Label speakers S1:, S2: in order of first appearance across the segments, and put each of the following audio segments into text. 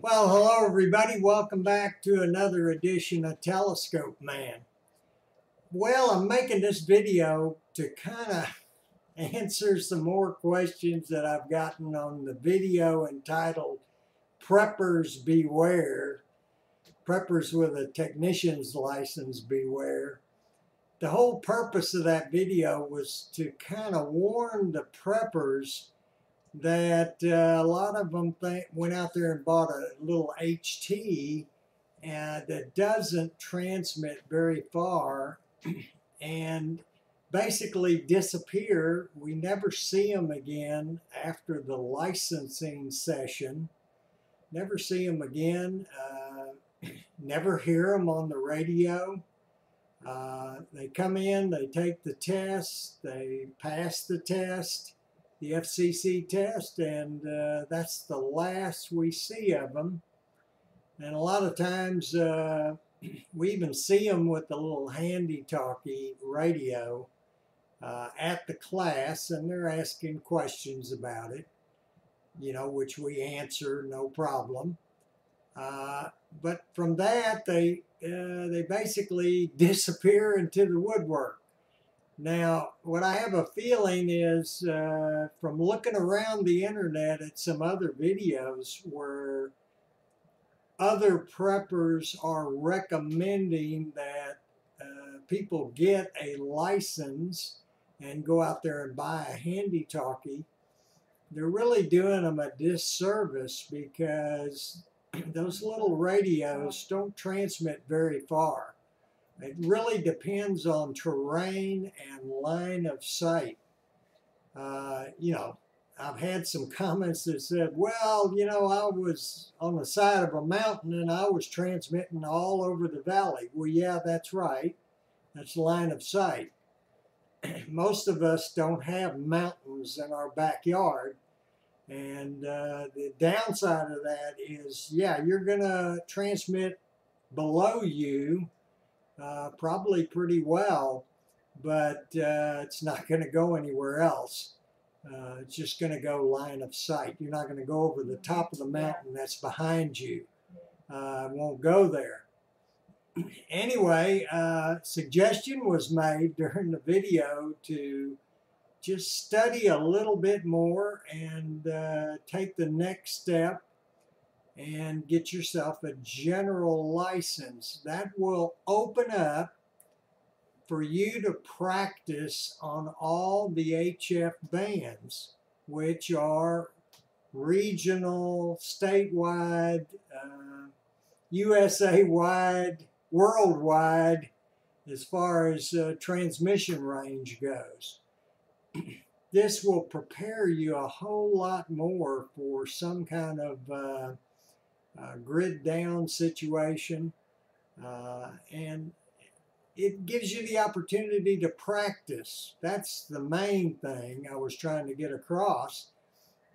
S1: Well, hello everybody. Welcome back to another edition of Telescope Man. Well, I'm making this video to kind of answer some more questions that I've gotten on the video entitled Preppers Beware. Preppers with a technician's license beware. The whole purpose of that video was to kind of warn the preppers that uh, a lot of them went out there and bought a little HT and that doesn't transmit very far and basically disappear. We never see them again after the licensing session. Never see them again. Uh, never hear them on the radio. Uh, they come in, they take the test, they pass the test the FCC test, and uh, that's the last we see of them. And a lot of times uh, we even see them with the little handy-talkie radio uh, at the class, and they're asking questions about it, you know, which we answer no problem. Uh, but from that, they uh, they basically disappear into the woodwork. Now, what I have a feeling is uh, from looking around the internet at some other videos where other preppers are recommending that uh, people get a license and go out there and buy a handy talkie, they're really doing them a disservice because those little radios don't transmit very far. It really depends on terrain and line of sight. Uh, you know, I've had some comments that said, well, you know, I was on the side of a mountain and I was transmitting all over the valley. Well, yeah, that's right. That's line of sight. Most of us don't have mountains in our backyard. And uh, the downside of that is, yeah, you're going to transmit below you uh, probably pretty well, but uh, it's not going to go anywhere else. Uh, it's just going to go line of sight. You're not going to go over the top of the mountain that's behind you. Uh, won't go there. Anyway, uh, suggestion was made during the video to just study a little bit more and uh, take the next step and get yourself a general license. That will open up for you to practice on all the HF bands, which are regional, statewide, uh, USA-wide, worldwide, as far as uh, transmission range goes. this will prepare you a whole lot more for some kind of uh, uh, grid down situation. Uh, and it gives you the opportunity to practice. That's the main thing I was trying to get across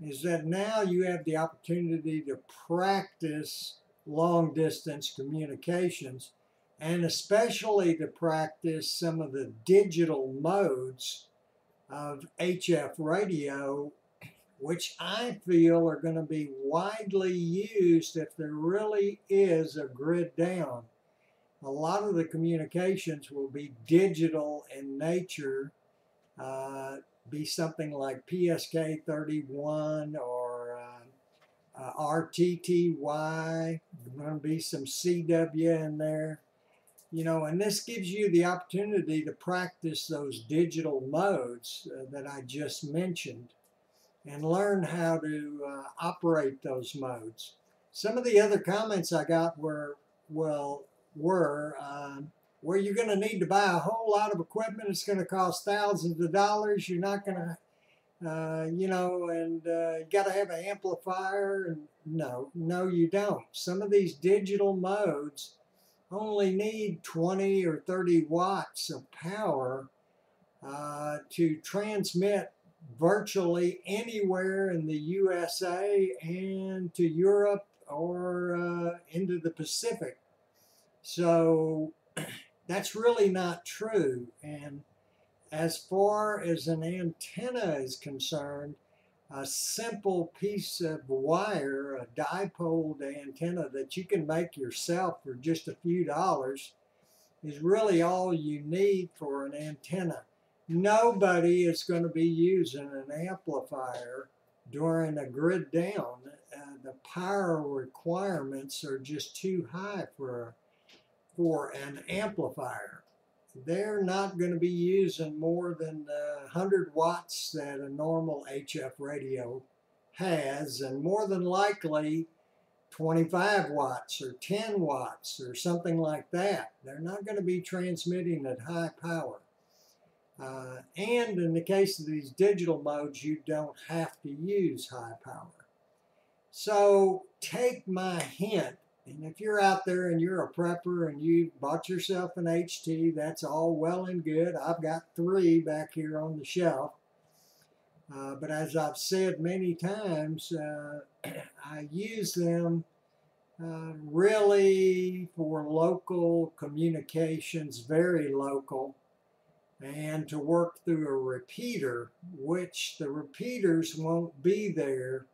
S1: is that now you have the opportunity to practice long distance communications and especially to practice some of the digital modes of HF radio which I feel are going to be widely used if there really is a grid down. A lot of the communications will be digital in nature, uh, be something like PSK 31 or uh, uh, RTTY, there's going to be some CW in there. You know, and this gives you the opportunity to practice those digital modes uh, that I just mentioned and learn how to uh, operate those modes. Some of the other comments I got were, well, were, um, where you're going to need to buy a whole lot of equipment. It's going to cost thousands of dollars. You're not going to, uh, you know, and uh, you got to have an amplifier. And no, no, you don't. Some of these digital modes only need 20 or 30 watts of power uh, to transmit virtually anywhere in the USA and to Europe or uh, into the Pacific. So that's really not true. And as far as an antenna is concerned, a simple piece of wire, a dipole antenna that you can make yourself for just a few dollars is really all you need for an antenna. Nobody is going to be using an amplifier during a grid down. Uh, the power requirements are just too high for, for an amplifier they're not going to be using more than uh, 100 watts that a normal HF radio has, and more than likely 25 watts or 10 watts or something like that. They're not going to be transmitting at high power. Uh, and in the case of these digital modes, you don't have to use high power. So take my hint and if you're out there and you're a prepper and you bought yourself an HT, that's all well and good. I've got three back here on the shelf. Uh, but as I've said many times, uh, I use them uh, really for local communications, very local, and to work through a repeater, which the repeaters won't be there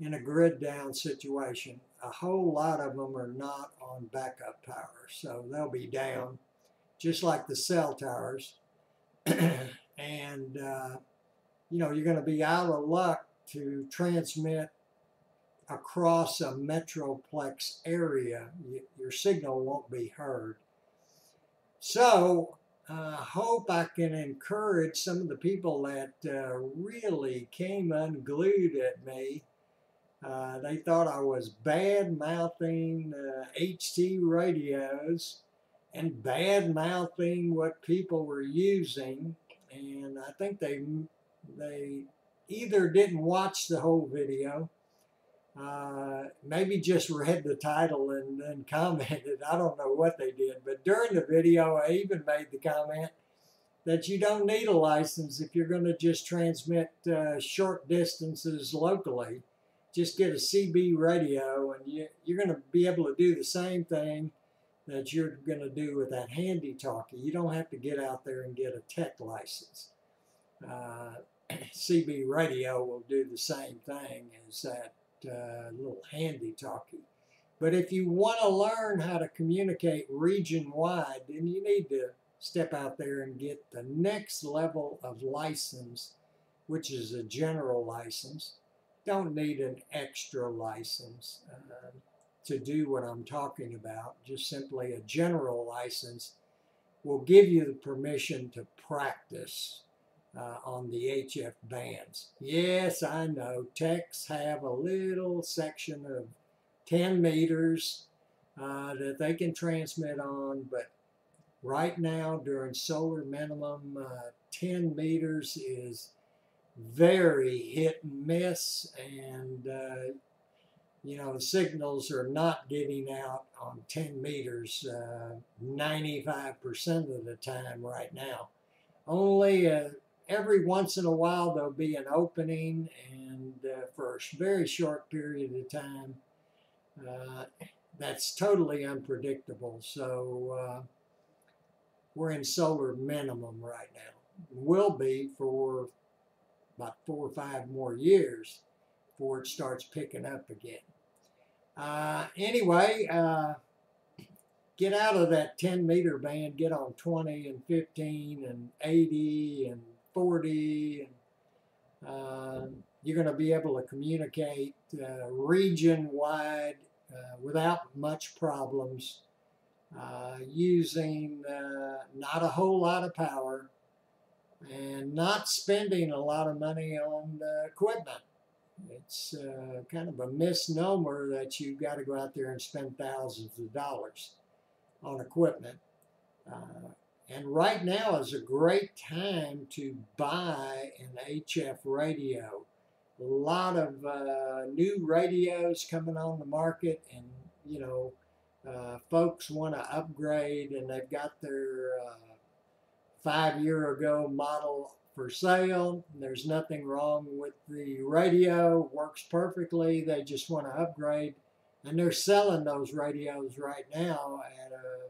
S1: in a grid down situation a whole lot of them are not on backup power, so they'll be down, just like the cell towers. and uh, you know you're going to be out of luck to transmit across a metroplex area. your signal won't be heard. So uh, hope I can encourage some of the people that uh, really came unglued at me uh, they thought I was bad mouthing uh, HT radios and bad mouthing what people were using. And I think they they either didn't watch the whole video, uh, maybe just read the title and then commented. I don't know what they did, but during the video, I even made the comment that you don't need a license if you're going to just transmit uh, short distances locally just get a CB radio and you, you're going to be able to do the same thing that you're going to do with that handy talkie. You don't have to get out there and get a tech license. Uh, CB radio will do the same thing as that uh, little handy talkie. But if you want to learn how to communicate region wide, then you need to step out there and get the next level of license, which is a general license don't need an extra license uh, to do what I'm talking about. Just simply a general license will give you the permission to practice uh, on the HF bands. Yes, I know techs have a little section of 10 meters uh, that they can transmit on, but right now during solar minimum, uh, 10 meters is very hit and miss, and uh, you know the signals are not getting out on 10 meters 95% uh, of the time right now. Only uh, every once in a while there'll be an opening, and uh, for a very short period of time, uh, that's totally unpredictable. So we're in solar minimum right now. Will be for about four or five more years before it starts picking up again. Uh, anyway, uh, get out of that 10 meter band, get on 20 and 15 and 80 and 40. And, uh, you're going to be able to communicate uh, region wide uh, without much problems uh, using not a whole lot of power and not spending a lot of money on equipment. It's uh, kind of a misnomer that you've got to go out there and spend thousands of dollars on equipment. Uh, and right now is a great time to buy an HF radio. A lot of uh, new radios coming on the market, and you know, uh, folks want to upgrade, and they've got their uh, five year ago model for sale. There's nothing wrong with the radio, works perfectly. They just want to upgrade. And they're selling those radios right now at a,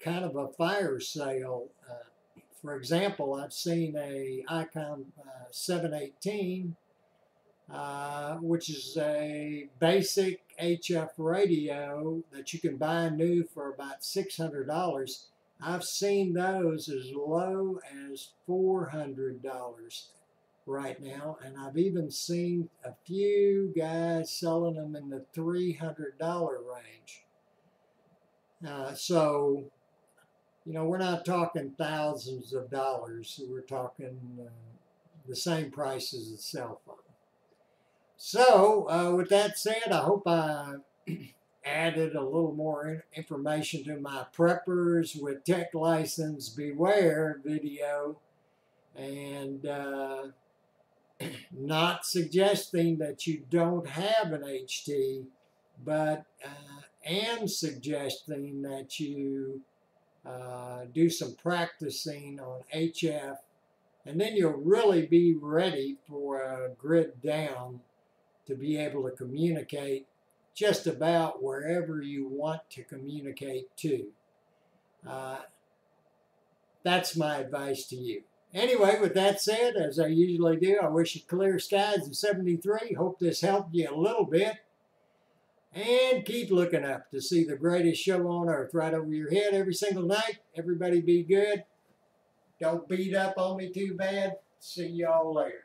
S1: kind of a fire sale. Uh, for example, I've seen a Icom uh, 718 uh, which is a basic HF radio that you can buy new for about $600. I've seen those as low as $400 right now, and I've even seen a few guys selling them in the $300 range. Uh, so, you know, we're not talking thousands of dollars. We're talking uh, the same price as a cell phone. So, uh, with that said, I hope I added a little more information to my preppers with tech license beware video and uh, not suggesting that you don't have an HT, but am suggesting that you uh, do some practicing on HF, and then you'll really be ready for a grid down to be able to communicate just about wherever you want to communicate to. Uh, that's my advice to you. Anyway, with that said, as I usually do, I wish you clear skies in 73. Hope this helped you a little bit. And keep looking up to see the greatest show on earth right over your head every single night. Everybody be good. Don't beat up on me too bad. See y'all later.